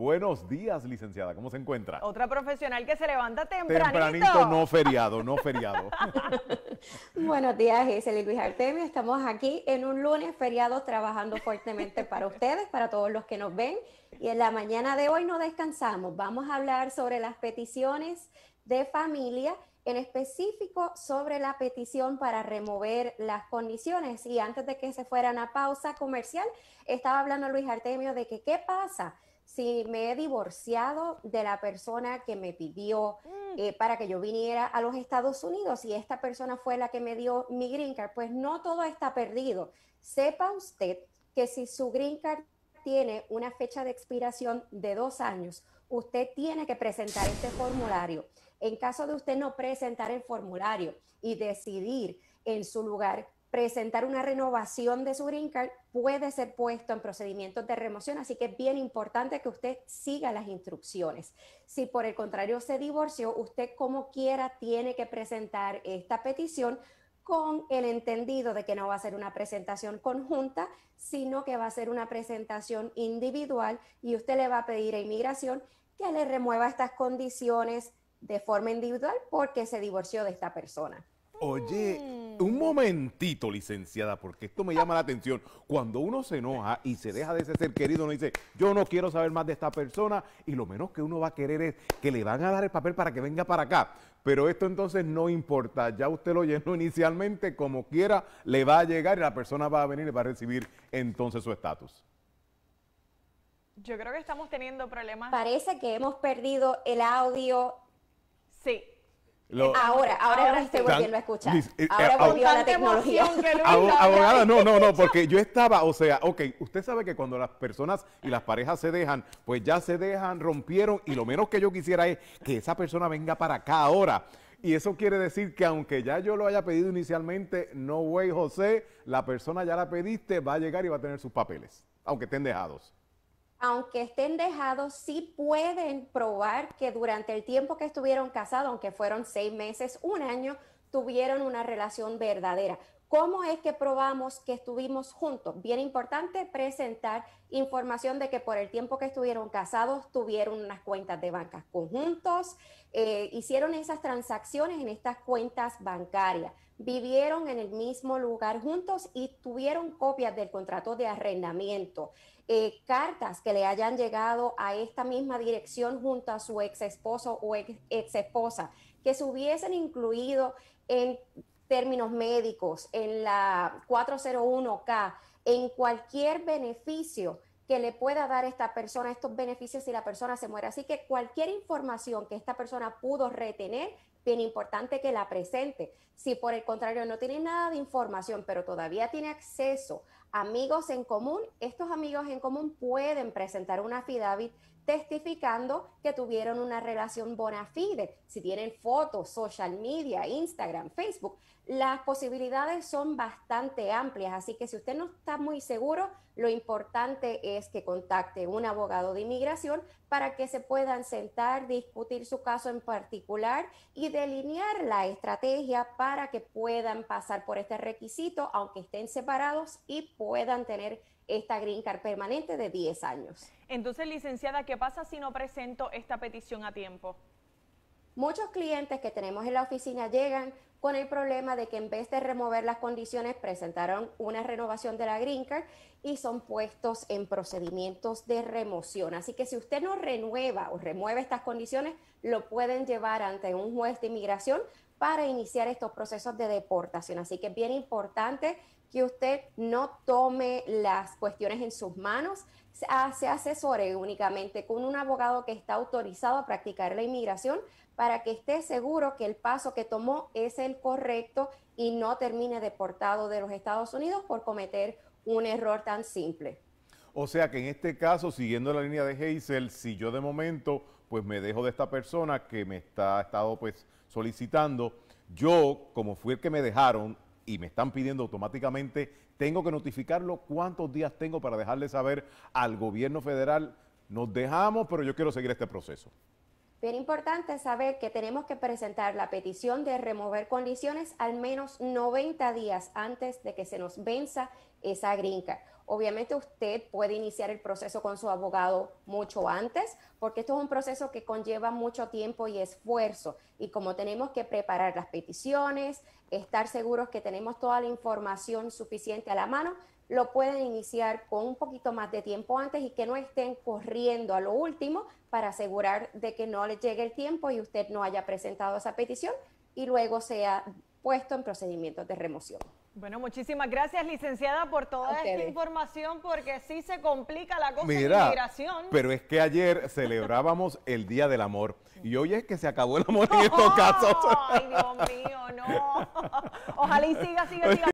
Buenos días, licenciada. ¿Cómo se encuentra? Otra profesional que se levanta tempranito. Tempranito, no feriado, no feriado. Buenos días, Giselle y Luis Artemio. Estamos aquí en un lunes feriado trabajando fuertemente para ustedes, para todos los que nos ven. Y en la mañana de hoy no descansamos. Vamos a hablar sobre las peticiones de familia, en específico sobre la petición para remover las condiciones. Y antes de que se fueran a pausa comercial, estaba hablando Luis Artemio de que qué pasa si me he divorciado de la persona que me pidió mm. eh, para que yo viniera a los Estados Unidos y esta persona fue la que me dio mi green card, pues no todo está perdido. Sepa usted que si su green card tiene una fecha de expiración de dos años, usted tiene que presentar este formulario. En caso de usted no presentar el formulario y decidir en su lugar presentar una renovación de su green card puede ser puesto en procedimientos de remoción, así que es bien importante que usted siga las instrucciones. Si por el contrario se divorció, usted como quiera tiene que presentar esta petición con el entendido de que no va a ser una presentación conjunta, sino que va a ser una presentación individual y usted le va a pedir a inmigración que le remueva estas condiciones de forma individual porque se divorció de esta persona. Oye. Un momentito, licenciada, porque esto me llama la atención. Cuando uno se enoja y se deja de ese ser querido, uno dice, yo no quiero saber más de esta persona y lo menos que uno va a querer es que le van a dar el papel para que venga para acá. Pero esto entonces no importa, ya usted lo llenó inicialmente, como quiera, le va a llegar y la persona va a venir y va a recibir entonces su estatus. Yo creo que estamos teniendo problemas. Parece que hemos perdido el audio. Sí, ahora, ahora, lo estoy volviendo a escuchar. Eh, ahora volvió la tecnología. Abogada, no, no, no, porque yo estaba, o sea, ok, usted sabe que cuando las personas y las parejas se dejan, pues ya se dejan, rompieron, y lo menos que yo quisiera es que esa persona venga para acá ahora. Y eso quiere decir que aunque ya yo lo haya pedido inicialmente, no way, José, la persona ya la pediste, va a llegar y va a tener sus papeles, aunque estén dejados aunque estén dejados, sí pueden probar que durante el tiempo que estuvieron casados, aunque fueron seis meses, un año, tuvieron una relación verdadera. ¿Cómo es que probamos que estuvimos juntos? Bien importante presentar información de que por el tiempo que estuvieron casados tuvieron unas cuentas de bancas conjuntos, eh, hicieron esas transacciones en estas cuentas bancarias, vivieron en el mismo lugar juntos y tuvieron copias del contrato de arrendamiento. Eh, cartas que le hayan llegado a esta misma dirección junto a su ex esposo o ex, esposa, que se hubiesen incluido en términos médicos, en la 401k, en cualquier beneficio que le pueda dar esta persona estos beneficios si la persona se muere. Así que cualquier información que esta persona pudo retener, bien importante que la presente. Si por el contrario no tiene nada de información, pero todavía tiene acceso amigos en común, estos amigos en común pueden presentar una affidavit testificando que tuvieron una relación bona fide. Si tienen fotos, social media, Instagram, Facebook, las posibilidades son bastante amplias. Así que si usted no está muy seguro, lo importante es que contacte un abogado de inmigración para que se puedan sentar, discutir su caso en particular y delinear la estrategia para que puedan pasar por este requisito, aunque estén separados y puedan tener esta green card permanente de 10 años. Entonces, licenciada, ¿qué pasa si no presento esta petición a tiempo? Muchos clientes que tenemos en la oficina llegan con el problema de que en vez de remover las condiciones presentaron una renovación de la Green Card y son puestos en procedimientos de remoción. Así que si usted no renueva o remueve estas condiciones, lo pueden llevar ante un juez de inmigración para iniciar estos procesos de deportación. Así que es bien importante que usted no tome las cuestiones en sus manos, se asesore únicamente con un abogado que está autorizado a practicar la inmigración para que esté seguro que el paso que tomó es el correcto y no termine deportado de los Estados Unidos por cometer un error tan simple. O sea que en este caso, siguiendo la línea de Hazel, si yo de momento pues me dejo de esta persona que me está estado pues solicitando, yo como fui el que me dejaron y me están pidiendo automáticamente, tengo que notificarlo cuántos días tengo para dejarle saber al gobierno federal, nos dejamos, pero yo quiero seguir este proceso. Bien importante saber que tenemos que presentar la petición de remover condiciones al menos 90 días antes de que se nos venza esa green card. Obviamente usted puede iniciar el proceso con su abogado mucho antes, porque esto es un proceso que conlleva mucho tiempo y esfuerzo. Y como tenemos que preparar las peticiones, estar seguros que tenemos toda la información suficiente a la mano, lo pueden iniciar con un poquito más de tiempo antes y que no estén corriendo a lo último para asegurar de que no les llegue el tiempo y usted no haya presentado esa petición y luego sea puesto en procedimientos de remoción. Bueno, muchísimas gracias, licenciada, por toda esta información, porque sí se complica la cosa Mira, de inmigración. Pero es que ayer celebrábamos el Día del Amor y hoy es que se acabó el amor en estos casos. Ay, Dios mío, no. Ojalá y siga, siga, siga.